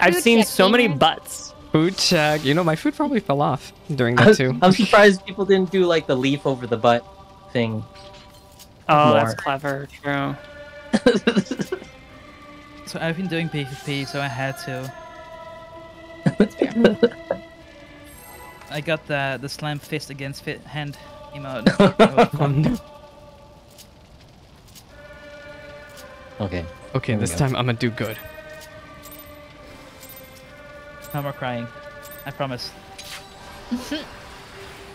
I've Food seen check, so many butts. Food check. You know, my food probably fell off during that too. I'm surprised people didn't do like the leaf over the butt thing. Oh, More. that's clever. True. So I've been doing PvP, so I had to. I got the the slam fist against fit hand emote. That okay. Okay, There this go. time I'm gonna do good. No more crying. I promise.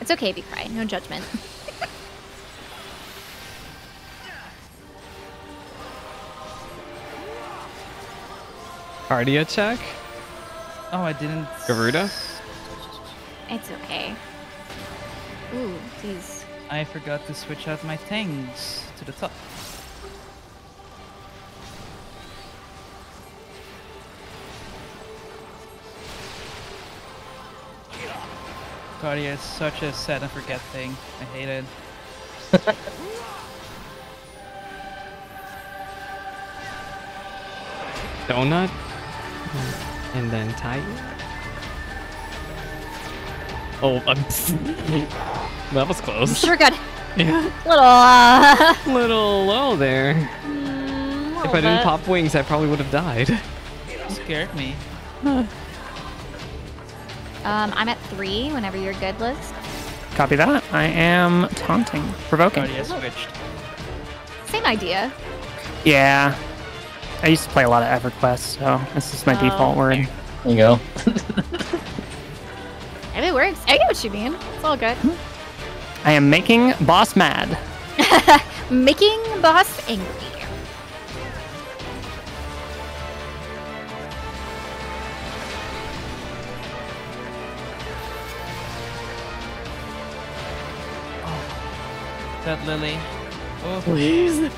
It's okay if you cry. No judgment. Cardio check. Oh, I didn't. Garuda. It's okay. Ooh, please. I forgot to switch out my things to the top. Garuda is such a set and forget thing. I hate it. Donut. And then tight. Oh, I'm that was close. Sure got Yeah, little, uh, little low there. mm, If little I didn't bit. pop wings, I probably would have died. scared me. Um, I'm at three whenever you're good, Liz. Copy that. I am taunting, provoking. Garuda switched. Same idea. Yeah. I used to play a lot of EverQuest, so this is my Oh. default word. There you go. If it works, I get what you mean. It's all good. I am making boss mad. Making boss angry. That Lily. Oh, Please.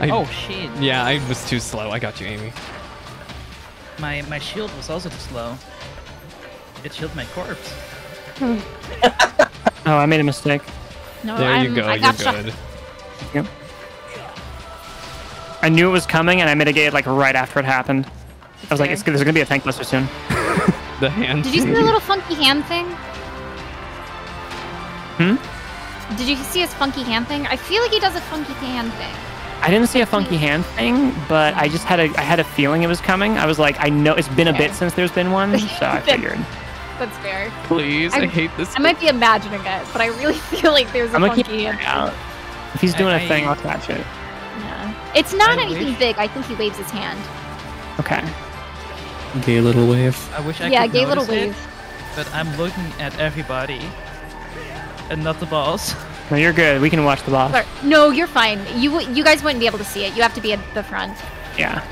I, oh shit. Yeah, I was too slow. I got you, Amy. My my shield was also too slow. It shielded my corpse. Oh, I made a mistake. No, There I'm, you go. I You're gotcha. good. I knew it was coming, and I mitigated like right after it happened. I was like, it's, there's gonna be a tank buster soon. The hand. Did you see the little funky hand thing? Hmm? Did you see his funky hand thing? I feel like he does a funky hand thing. I didn't see a funky hand thing, but I just had a I had a feeling it was coming. I was like, I know it's been a Okay. bit since there's been one, so I figured. That's fair. Please, I, I- hate this. I might be imagining it, but I really feel like there's a I'm gonna keep funky hand. eye out. If he's doing I- a thing, I- I'll catch it. Yeah. It's not I anything wish- big. I think he waves his hand. Okay. Gay little wave. I wish I yeah, could gay little notice it, wave. but I'm looking at everybody and not the balls. No, you're good. We can watch the boss. But- No, you're fine. You you guys wouldn't be able to see it. You have to be at the front. Yeah.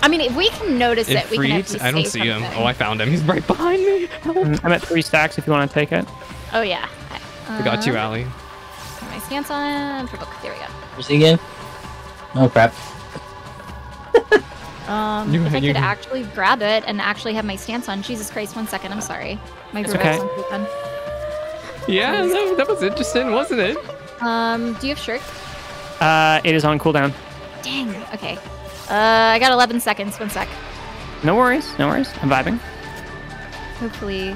I mean, if we can notice It it, we can at freed. least I don't say see him. Oh, I found him. He's right behind me. Help. Mm, I'm at three stacks if you want to take it. Oh yeah. I got you, Uh, Allie. put My stance on. Provoke. There we go. Where's he again? Oh crap. Um, You- if I you- could actually grab it and actually have my stance on. Jesus Christ! One second. I'm sorry. My It's provoke's okay. On cooldown. Yeah, that, that was interesting, wasn't it? Um, do you have shirk? Uh, it is on cooldown. Dang. Okay. Uh, I got 11 seconds. One sec. No worries. No worries. I'm vibing. Hopefully,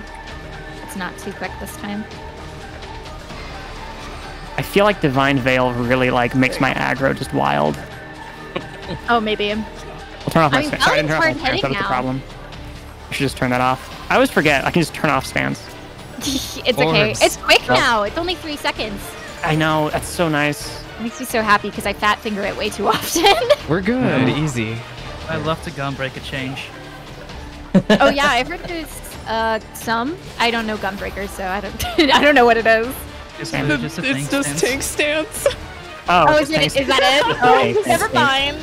it's not too quick this time. I feel like Divine Veil really like makes my aggro just wild. Oh, maybe. I'll turn off I my mean, stance. Sorry, I didn't turn off my Valiant's stance. That was the problem. I should just turn that off. I always forget. I can just turn off stance. it's okay. It's quick Oh. now. It's only three seconds. I know. That's so nice. It makes me so happy because I fat finger it way too often. We're good. Yeah. Easy. I love to gum break a change. oh yeah, I've heard there's uh some. I don't know gunbreakers, so I don't. I don't know what it is. It's Same. just a it's tank just stance. tank stance. Oh, Oh, it's is, it, nice. is that it? Oh, never mind.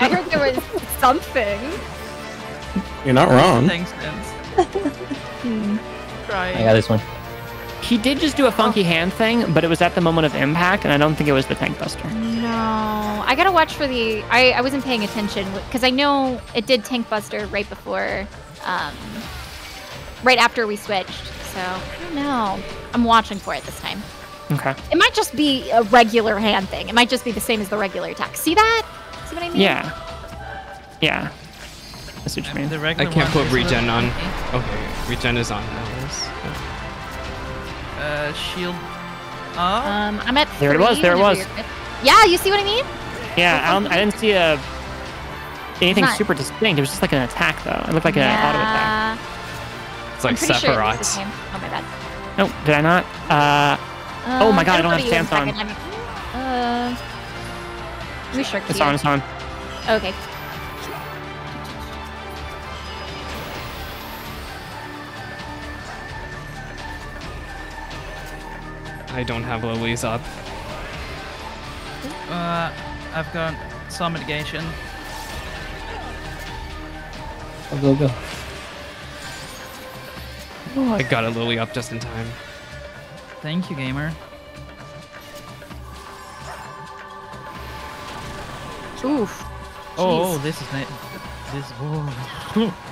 I heard there was something. You're not wrong. Tank stance. Hmm. Try. I got this one. He did just do a funky hand thing, but it was at the moment of impact, and I don't think it was the tank buster. No, I gotta watch for the. I, I wasn't paying attention because I know it did tank buster right before, um, right after we switched. So I don't know. I'm watching for it this time. Okay. It might just be a regular hand thing. It might just be the same as the regular attack. See that? See what I mean? Yeah. Yeah. I what you mean. the I can't put is a little regen on. funky. Okay, regen is on. now. Uh, shield. up. Um, I'm at. There it was, there it was. Yeah, you see what I mean? Yeah, I, don't, I didn't see a anything Not- super distinct. It was just like an attack, though. It looked like an auto attack. Yeah. It's like I'm sure it was the Sephiroth. same. Oh my bad. No, did I not? Uh, Oh my God, I don't it'll have go to you in a stance on. second. I'm- Uh, restrict it's you. on, it's on. Okay. I don't have lilies up. Uh, I've got some mitigation. I'll go go. Oh, I got a lily up just in time. Thank you, gamer. Oof. Oh, this is na- this. Whoa.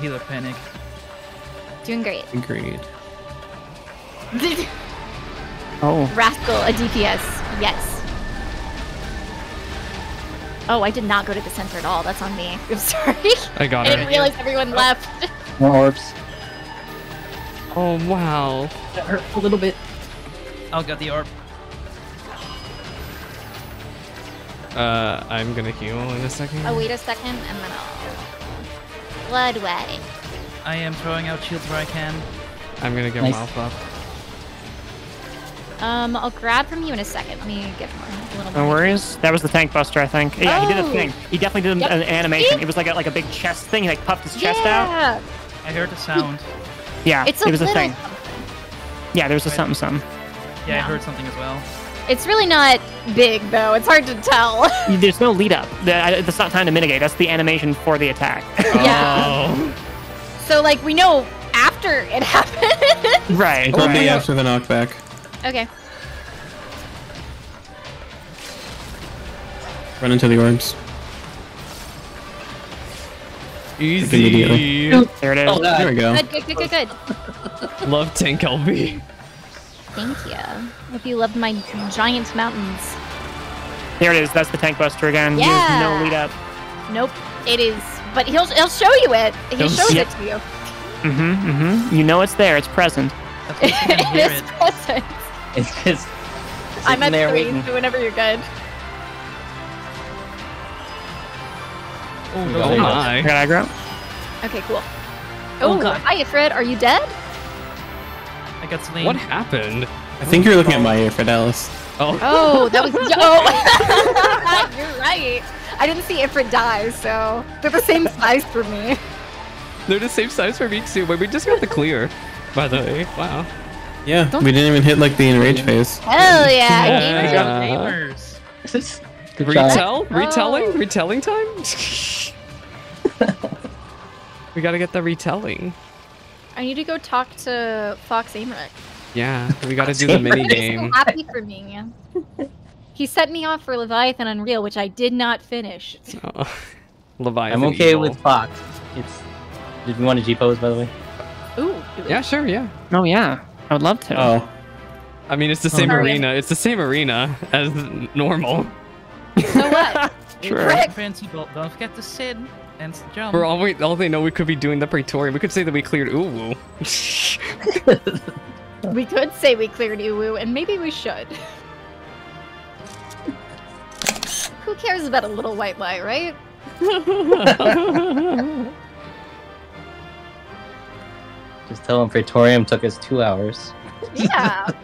Healer panic. Doing great. Agreed. Oh, Rascal, a DPS. Yes. Oh, I did not go to the center at all. That's on me. I'm sorry. I got it. I didn't realize everyone left. More orbs. Oh wow. That hurt a little bit. I'll get the orb. Uh, I'm gonna heal in a second. Oh, wait a second, and then I'll. Blood way. I am throwing out shields where I can. I'm gonna get Nice. Ralph up. Um, I'll grab from you in a second. Let me get more, a little no more. worries. That was the tank buster, I think. Yeah, he did a Oh. thing. He definitely did Yep. an animation. It was like a, like a big chest thing. He like puffed his chest out. Yeah. I heard the sound. Yeah, It's a it was a thing. something. Yeah, there was a Right. something something. Yeah, I heard something as well. It's really not big though. It's hard to tell. There's no lead up. The- I- That's not time to mitigate. That's the animation for the attack. Oh. Yeah. Oh. so like we know after it happened. right. Only right. after the knockback. okay. Run into the orbs. Easy. immediately. There it is. Oh, There we go. Good, good, good, good, good. Love tank LB. Thank you. Hope you loved my giant mountains. There it is. That's the tank buster again. Yeah. There's no lead up. Nope. It is, but he'll he'll show you it. He He'll- shows yep. it to you. Mm-hmm. Mm-hmm. You know it's there. It's present. That's what you can it hear is it. present. It's just I'm at there three, waiting. so whenever you're good. Oh, Oh those are- my. I got aggro. Okay, cool. Oh, Oh, God. hi, Fred. Are you dead? I got slain. What happened? I think you're looking at my ear, Fidelis. Oh. Oh, that was. Oh, you're right. I didn't see Ifrit die, so they're the same size for me. They're the same size for me too, but we just got the clear. By the way, wow. Yeah, we didn't even hit like the enrage phase. Hell yeah, Yeah. gamers. Gamers. good job. Retell? Retelling? Oh. Retelling time? we gotta get the retelling. I need to go talk to Fox Amric. Yeah, we gotta do the mini He's so game. happy for me. He set me off for Leviathan Unreal, which I did not finish. Oh, Leviathan. I'm okay evil. with Fox. It's. Did we want to G pose by the way? Ooh. do? Yeah, sure, yeah. Oh yeah. I would love to. Oh, I mean, it's the oh, same Sorry. arena. It's the same arena as normal. So what? Sure. Fancy bolt. Don't forget to sit and s- jump. For all we, all they know, we could be doing the Praetorian. We could say that we cleared Uwu. We could say we cleared Uwu, and maybe we should. Who cares about a little white lie, right? Just tell him Praetorium took us two hours. Yeah.